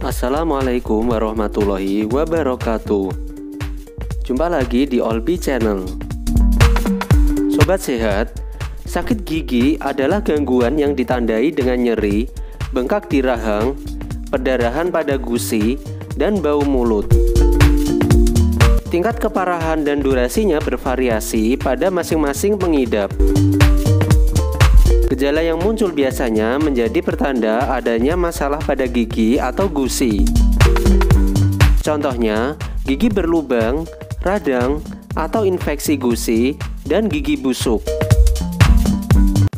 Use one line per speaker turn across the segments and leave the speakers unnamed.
Assalamualaikum warahmatullahi wabarakatuh. Jumpa lagi di Olbi Channel. Sobat sehat, sakit gigi adalah gangguan yang ditandai dengan nyeri, bengkak di rahang, perdarahan pada gusi, dan bau mulut. Tingkat keparahan dan durasinya bervariasi pada masing-masing pengidap Gejala yang muncul biasanya menjadi pertanda adanya masalah pada gigi atau gusi. Contohnya, gigi berlubang, radang, atau infeksi gusi, dan gigi busuk.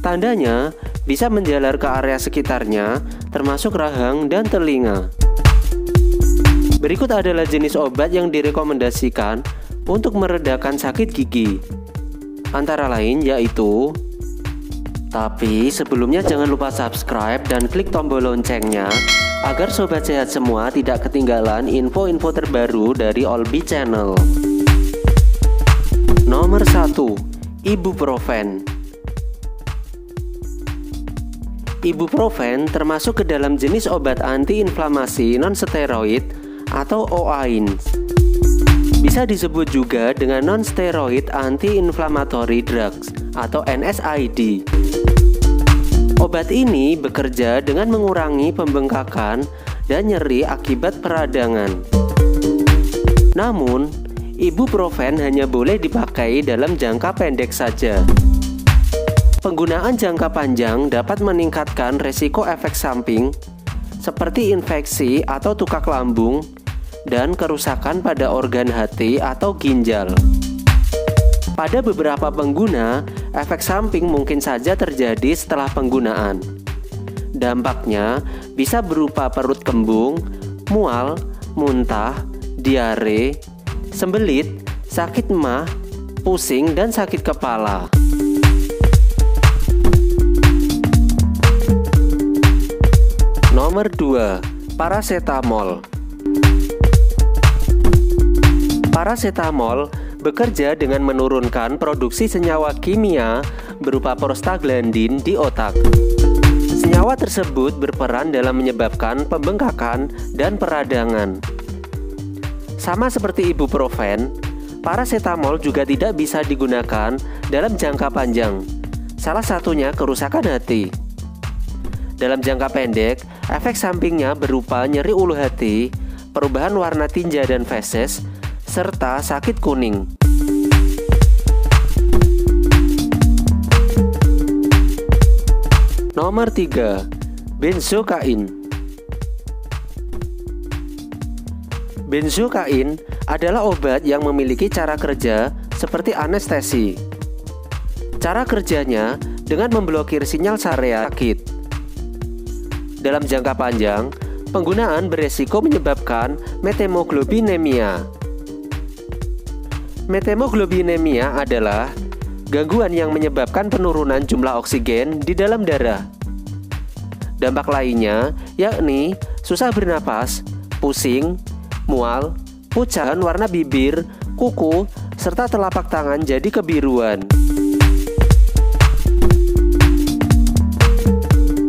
Tandanya bisa menjalar ke area sekitarnya, termasuk rahang dan telinga. Berikut adalah jenis obat yang direkomendasikan untuk meredakan sakit gigi. Antara lain yaitu tapi sebelumnya jangan lupa subscribe dan klik tombol loncengnya agar sobat sehat semua tidak ketinggalan info-info terbaru dari Olbi Channel. Nomor 1. Ibuprofen. Ibuprofen termasuk ke dalam jenis obat antiinflamasi non-steroid atau OAIN. Bisa disebut juga dengan non-steroid anti-inflammatory drugs atau NSAID. Obat ini bekerja dengan mengurangi pembengkakan dan nyeri akibat peradangan. Namun, ibuprofen hanya boleh dipakai dalam jangka pendek saja. Penggunaan jangka panjang dapat meningkatkan resiko efek samping seperti infeksi atau tukak lambung dan kerusakan pada organ hati atau ginjal. Pada beberapa pengguna, efek samping mungkin saja terjadi setelah penggunaan. Dampaknya bisa berupa perut kembung, mual, muntah, diare, sembelit, sakit mah, pusing, dan sakit kepala. Nomor 2. Paracetamol Paracetamol bekerja dengan menurunkan produksi senyawa kimia berupa prostaglandin di otak. Senyawa tersebut berperan dalam menyebabkan pembengkakan dan peradangan. Sama seperti ibuprofen, paracetamol juga tidak bisa digunakan dalam jangka panjang. Salah satunya kerusakan hati. Dalam jangka pendek, efek sampingnya berupa nyeri ulu hati, perubahan warna tinja dan feses, serta sakit kuning. Nomor 3. Benzokain. Benzokain adalah obat yang memiliki cara kerja seperti anestesi. Cara kerjanya dengan memblokir sinyal sarea sakit. Dalam jangka panjang, penggunaan beresiko menyebabkan metemoglobinemia Metemoglobinemia adalah gangguan yang menyebabkan penurunan jumlah oksigen di dalam darah. Dampak lainnya yakni susah bernapas, pusing, mual, pucat, warna bibir, kuku, serta telapak tangan jadi kebiruan.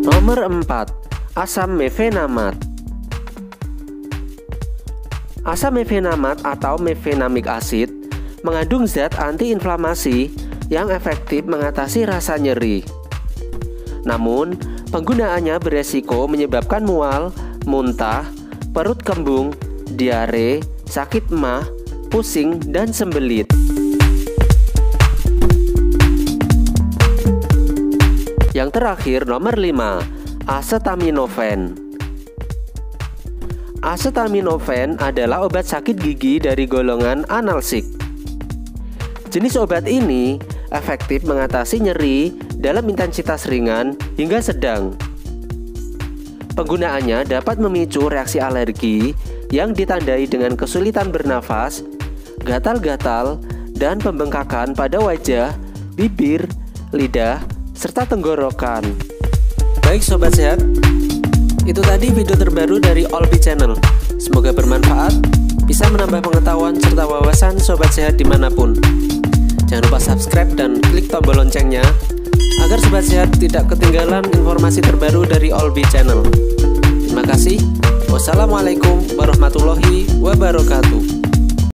Nomor 4. Asam mefenamat Asam mefenamat atau mefenamic acid mengandung zat antiinflamasi yang efektif mengatasi rasa nyeri. Namun, penggunaannya beresiko menyebabkan mual, muntah, perut kembung, diare, sakit mah, pusing, dan sembelit. Yang terakhir nomor 5, acetaminophen. Acetaminophen adalah obat sakit gigi dari golongan analsik. Jenis obat ini efektif mengatasi nyeri dalam intensitas ringan hingga sedang. Penggunaannya dapat memicu reaksi alergi yang ditandai dengan kesulitan bernafas, gatal-gatal, dan pembengkakan pada wajah, bibir, lidah, serta tenggorokan. Baik sobat sehat, itu tadi video terbaru dari Olbi Channel. Semoga bermanfaat, bisa menambah pengetahuan serta wawasan sobat sehat di mana pun. Jangan lupa subscribe dan klik tombol loncengnya agar sobat sehat tidak ketinggalan informasi terbaru dari Olbi Channel. Terima kasih. Wassalamualaikum warahmatullahi wabarakatuh.